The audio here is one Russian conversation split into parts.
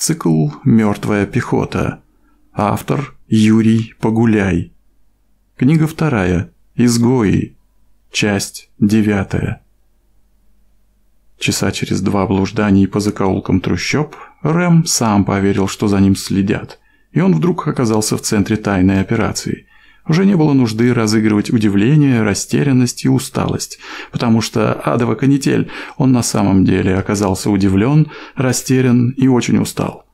Цикл «Мертвая пехота». Автор Юрий Погуляй. Книга вторая. Изгои. Часть девятая. Часа через два блужданий по закоулкам трущоб Рэм сам поверил, что за ним следят, и он вдруг оказался в центре тайной операции. Уже не было нужды разыгрывать удивление, растерянность и усталость, потому что адова канитель он на самом деле оказался удивлен, растерян и очень устал.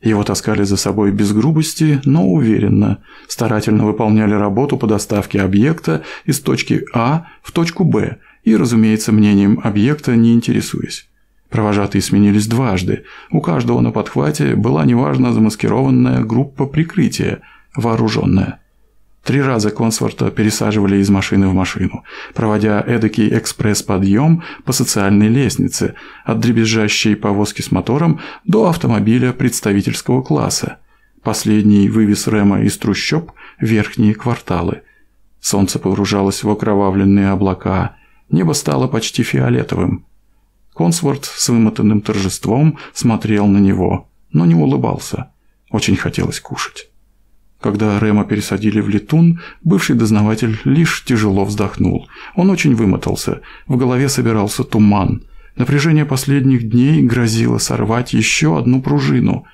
Его таскали за собой без грубости, но уверенно, старательно выполняли работу по доставке объекта из точки А в точку Б и, разумеется, мнением объекта не интересуясь. Провожатые сменились дважды, у каждого на подхвате была неважно замаскированная группа прикрытия, вооруженная – Три раза Консворта пересаживали из машины в машину, проводя эдакий экспресс-подъем по социальной лестнице, от дребезжащей повозки с мотором до автомобиля представительского класса. Последний вывез Рема из трущоб верхние кварталы. Солнце погружалось в окровавленные облака, небо стало почти фиолетовым. Консворт с вымотанным торжеством смотрел на него, но не улыбался. Очень хотелось кушать. Когда Рема пересадили в летун, бывший дознаватель лишь тяжело вздохнул. Он очень вымотался, в голове собирался туман. Напряжение последних дней грозило сорвать еще одну пружину.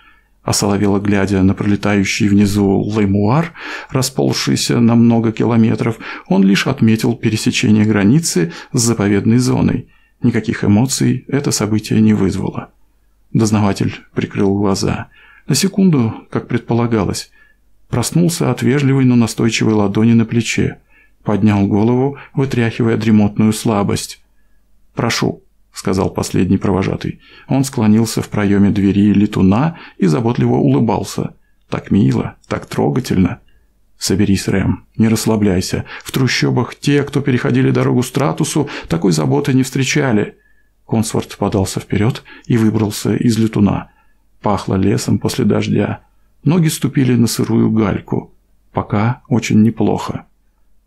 Соловела, глядя на пролетающий внизу лаймуар, расползшийся на много километров, он лишь отметил пересечение границы с заповедной зоной. Никаких эмоций это событие не вызвало. Дознаватель прикрыл глаза. На секунду, как предполагалось, Проснулся от вежливой, но настойчивой ладони на плече. Поднял голову, вытряхивая дремотную слабость. «Прошу», — сказал последний провожатый. Он склонился в проеме двери летуна и заботливо улыбался. «Так мило, так трогательно». «Соберись, Рэм, не расслабляйся. В трущобах те, кто переходили дорогу Стратусу, такой заботы не встречали». Консворт подался вперед и выбрался из летуна. Пахло лесом после дождя. Ноги ступили на сырую гальку. Пока очень неплохо.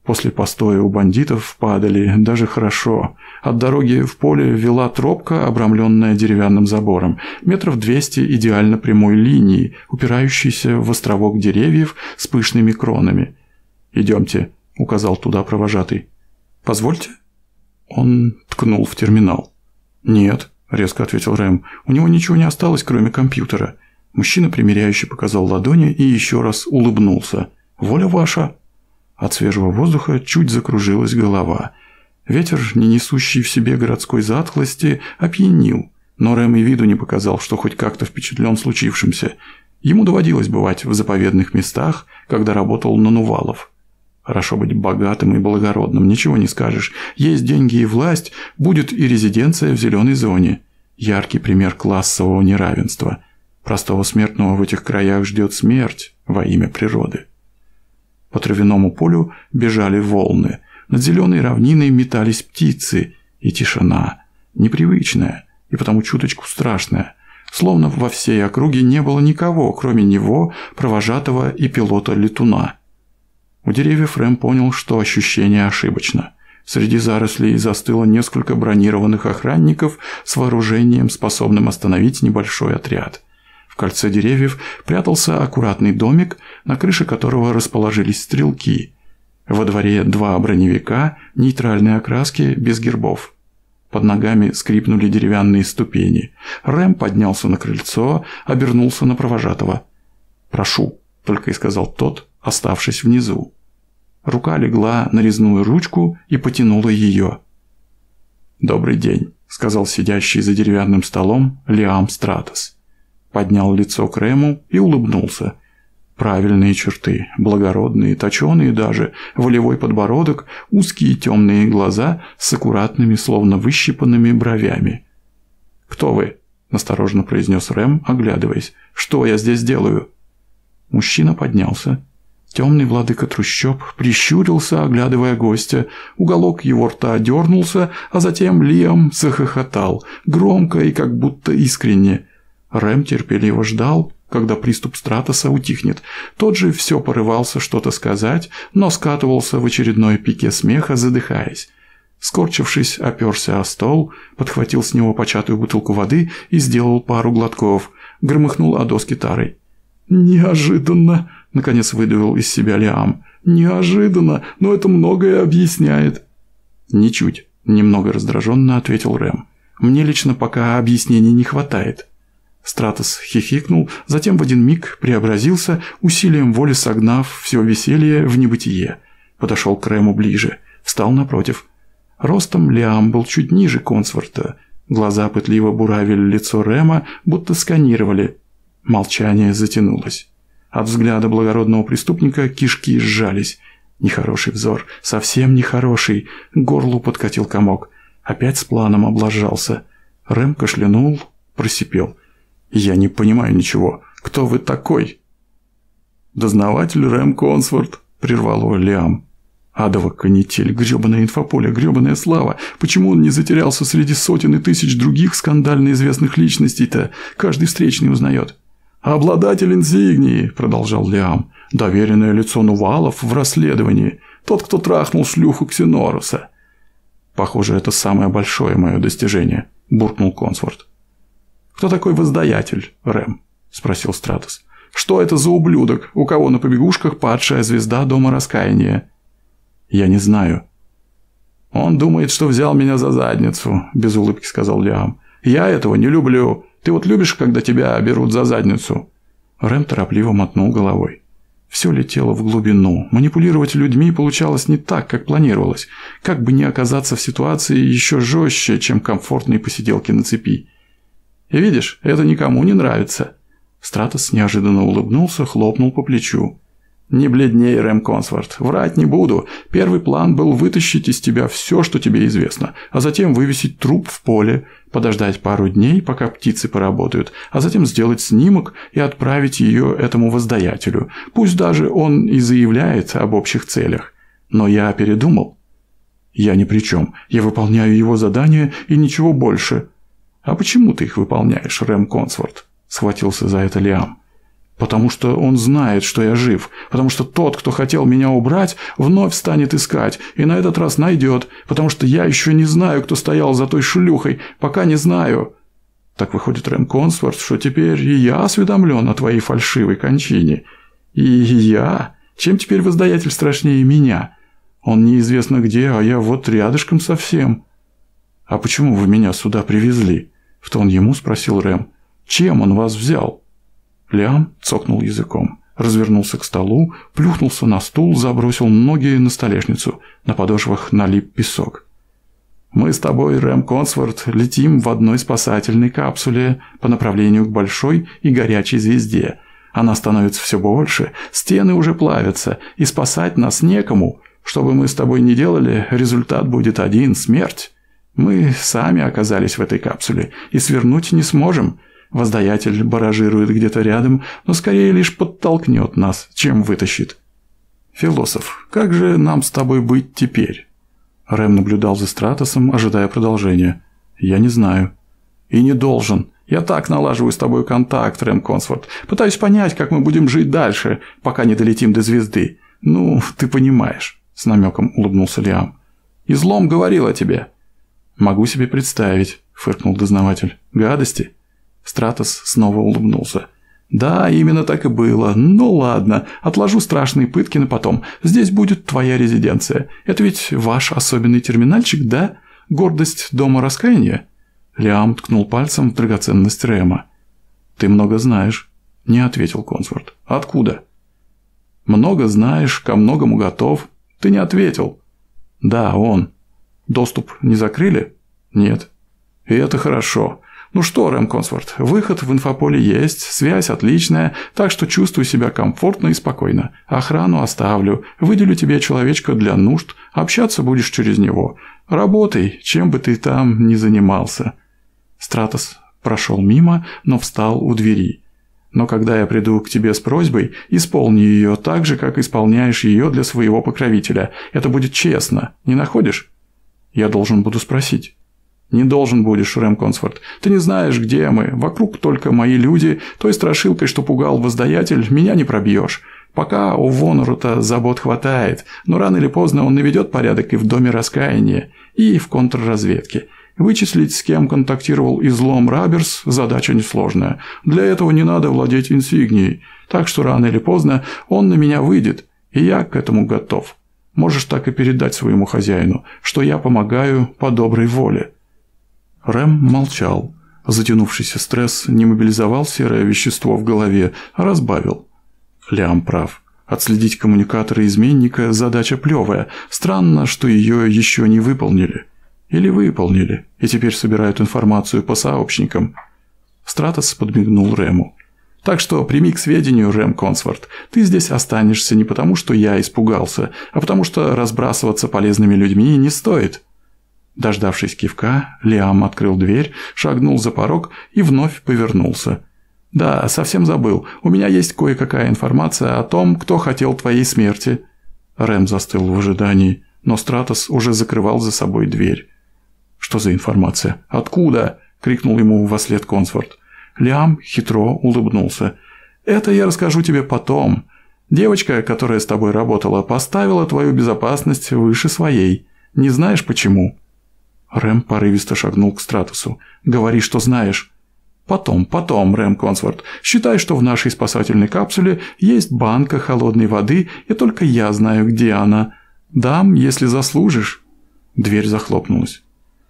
После постоя у бандитов падали даже хорошо. От дороги в поле вела тропка, обрамленная деревянным забором, метров двести идеально прямой линии, упирающейся в островок деревьев с пышными кронами. «Идемте», — указал туда провожатый. «Позвольте?» Он ткнул в терминал. «Нет», — резко ответил Рэм, — «у него ничего не осталось, кроме компьютера. Мужчина примиряюще показал ладони и еще раз улыбнулся. «Воля ваша!» От свежего воздуха чуть закружилась голова. Ветер, не несущий в себе городской затхлости, опьянил, но Рэм и виду не показал, что хоть как-то впечатлен случившимся. Ему доводилось бывать в заповедных местах, когда работал на Нувалов. Хорошо быть богатым и благородным, ничего не скажешь. Есть деньги и власть, будет и резиденция в зеленой зоне. Яркий пример классового неравенства – Простого смертного в этих краях ждет смерть во имя природы. По травяному полю бежали волны. Над зеленой равниной метались птицы. И тишина. Непривычная. И потому чуточку страшная. Словно во всей округе не было никого, кроме него, провожатого и пилота-летуна. У деревьев Рэм понял, что ощущение ошибочно. Среди зарослей застыло несколько бронированных охранников с вооружением, способным остановить небольшой отряд – кольце деревьев прятался аккуратный домик, на крыше которого расположились стрелки. Во дворе два броневика нейтральной окраски без гербов. Под ногами скрипнули деревянные ступени. Рэм поднялся на крыльцо, обернулся на провожатого. «Прошу», — только и сказал тот, оставшись внизу. Рука легла на резную ручку и потянула ее. «Добрый день», — сказал сидящий за деревянным столом Лиам Стратос поднял лицо к Рэму и улыбнулся. Правильные черты, благородные, точеные даже, волевой подбородок, узкие темные глаза с аккуратными, словно выщипанными бровями. «Кто вы?» – настороженно произнес Рэм, оглядываясь. «Что я здесь делаю?» Мужчина поднялся. Темный владыка трущоб прищурился, оглядывая гостя. Уголок его рта дернулся, а затем Лиам захохотал, громко и как будто искренне – Рэм терпеливо ждал, когда приступ Стратоса утихнет. Тот же все порывался что-то сказать, но скатывался в очередной пике смеха, задыхаясь. Скорчившись, оперся о стол, подхватил с него початую бутылку воды и сделал пару глотков, громыхнул о доски тарой. «Неожиданно!» – наконец выдавил из себя Лиам. «Неожиданно, но это многое объясняет». «Ничуть», – немного раздраженно ответил Рэм. «Мне лично пока объяснений не хватает». Стратос хихикнул, затем в один миг преобразился, усилием воли согнав все веселье в небытие. Подошел к Рэму ближе, встал напротив. Ростом Лиам был чуть ниже Консворта. Глаза пытливо буравили лицо Рэма, будто сканировали. Молчание затянулось. От взгляда благородного преступника кишки сжались. Нехороший взор, совсем нехороший. К горлу подкатил комок. Опять с планом облажался. Рэм кашлянул, просипел. «Я не понимаю ничего. Кто вы такой?» «Дознаватель Рэм Консворт», — прервал его Лиам. Адова канитель, грёбаное инфополе, грёбаная слава. Почему он не затерялся среди сотен и тысяч других скандально известных личностей-то? Каждый встречный узнает. «Обладатель инсигнии», – продолжал Лиам. «Доверенное лицо Нувалов в расследовании. Тот, кто трахнул шлюху Ксеноруса». «Похоже, это самое большое мое достижение», – буркнул Консворт. «Кто такой воздаятель, Рэм?» – спросил Стратос. «Что это за ублюдок, у кого на побегушках падшая звезда Дома Раскаяния?» «Я не знаю». «Он думает, что взял меня за задницу», – без улыбки сказал Лиам. «Я этого не люблю. Ты вот любишь, когда тебя берут за задницу?» Рэм торопливо мотнул головой. Все летело в глубину. Манипулировать людьми получалось не так, как планировалось. Как бы не оказаться в ситуации еще жестче, чем комфортные посиделки на цепи. И видишь, это никому не нравится. Стратос неожиданно улыбнулся, хлопнул по плечу. «Не бледней, Рэм Консворт. Врать не буду. Первый план был вытащить из тебя все, что тебе известно, а затем вывесить труп в поле, подождать пару дней, пока птицы поработают, а затем сделать снимок и отправить ее этому воздаятелю. Пусть даже он и заявляет об общих целях. Но я передумал. Я ни при чем. Я выполняю его задания и ничего больше. А почему ты их выполняешь, Рэм Консворт? Схватился за это Лиам. Потому что он знает, что я жив. Потому что тот, кто хотел меня убрать, вновь станет искать. И на этот раз найдет. Потому что я еще не знаю, кто стоял за той шлюхой. Пока не знаю. Так выходит, Рэм Консворт, что теперь и я осведомлен о твоей фальшивой кончине. И я? Чем теперь воздаятель страшнее меня? Он неизвестно где, а я вот рядышком совсем. А почему вы меня сюда привезли? В тон ему спросил Рэм. Чем он вас взял? Лиам цокнул языком, развернулся к столу, плюхнулся на стул, забросил ноги на столешницу, на подошвах налип песок. «Мы с тобой, Рэм Консворт, летим в одной спасательной капсуле по направлению к большой и горячей звезде. Она становится все больше, стены уже плавятся, и спасать нас некому. Что бы мы с тобой ни делали, результат будет один – смерть. Мы сами оказались в этой капсуле и свернуть не сможем, Воздаятель баражирует где-то рядом, но скорее лишь подтолкнет нас, чем вытащит. Философ, как же нам с тобой быть теперь? Рэм наблюдал за Стратосом, ожидая продолжения. Я не знаю. И не должен. Я так налаживаю с тобой контакт, Рэм Консфорд. Пытаюсь понять, как мы будем жить дальше, пока не долетим до звезды. Ну, ты понимаешь, с намеком улыбнулся Лиам. Излом говорил о тебе. Могу себе представить, фыркнул дознаватель. Гадости? Стратос снова улыбнулся. «Да, именно так и было. Ну ладно, отложу страшные пытки на потом. Здесь будет твоя резиденция. Это ведь ваш особенный терминальчик, да? Гордость дома раскаяния?» Лиам ткнул пальцем в драгоценность Рэма. «Ты много знаешь», – не ответил Консворт. «Откуда?» «Много знаешь, ко многому готов. Ты не ответил». «Да, он. Доступ не закрыли?» «Нет». «И это хорошо. Ну что, Рэм Консворт, выход в инфополе есть, связь отличная, так что чувствую себя комфортно и спокойно. Охрану оставлю, выделю тебе человечка для нужд, общаться будешь через него. Работай, чем бы ты там ни занимался». Стратос прошел мимо, но встал у двери. «Но когда я приду к тебе с просьбой, исполни ее так же, как исполняешь ее для своего покровителя. Это будет честно, не находишь?» «Я должен буду спросить». «Не должен будешь, Рэм Консфорд. Ты не знаешь, где мы. Вокруг только мои люди. Той страшилкой, что пугал воздаятель, меня не пробьешь. Пока у Вонору-то забот хватает, но рано или поздно он наведет порядок и в Доме Раскаяния, и в контрразведке. Вычислить, с кем контактировал излом Раберс, задача несложная. Для этого не надо владеть инсигнией. Так что рано или поздно он на меня выйдет, и я к этому готов. Можешь так и передать своему хозяину, что я помогаю по доброй воле». Рэм молчал. Затянувшийся стресс не мобилизовал серое вещество в голове, а разбавил. Лям прав. Отследить коммуникаторы изменника – задача плевая. Странно, что ее еще не выполнили. Или выполнили, и теперь собирают информацию по сообщникам. Стратос подмигнул Рэму. Так что прими к сведению, Рэм Консворт, ты здесь останешься не потому, что я испугался, а потому что разбрасываться полезными людьми не стоит. Дождавшись кивка, Лиам открыл дверь, шагнул за порог и вновь повернулся. «Да, совсем забыл. У меня есть кое-какая информация о том, кто хотел твоей смерти». Рэм застыл в ожидании, но Стратос уже закрывал за собой дверь. «Что за информация? Откуда?» – крикнул ему во след Консворт. Лиам хитро улыбнулся. «Это я расскажу тебе потом. Девочка, которая с тобой работала, поставила твою безопасность выше своей. Не знаешь почему?» Рэм порывисто шагнул к Стратусу. «Говори, что знаешь». «Потом, потом, Рэм Консворт. Считай, что в нашей спасательной капсуле есть банка холодной воды, и только я знаю, где она. Дам, если заслужишь». Дверь захлопнулась.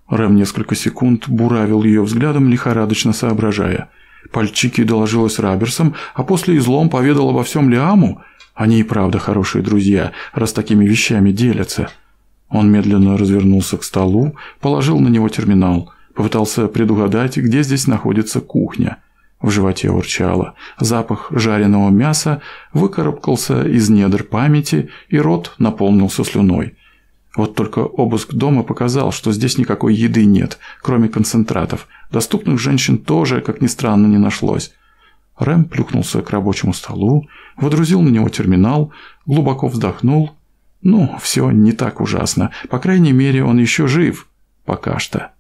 Рэм несколько секунд буравил ее взглядом, лихорадочно соображая. Пальчики доложилась Раберсом, а после излом поведал обо всем Лиаму. Они и правда хорошие друзья, раз такими вещами делятся. Он медленно развернулся к столу, положил на него терминал, попытался предугадать, где здесь находится кухня. В животе урчало. Запах жареного мяса выкарабкался из недр памяти, и рот наполнился слюной. Вот только обыск дома показал, что здесь никакой еды нет, кроме концентратов. Доступных женщин тоже, как ни странно, не нашлось. Рэм плюхнулся к рабочему столу, водрузил на него терминал, глубоко вздохнул. Ну, все не так ужасно. По крайней мере, он еще жив. Пока что.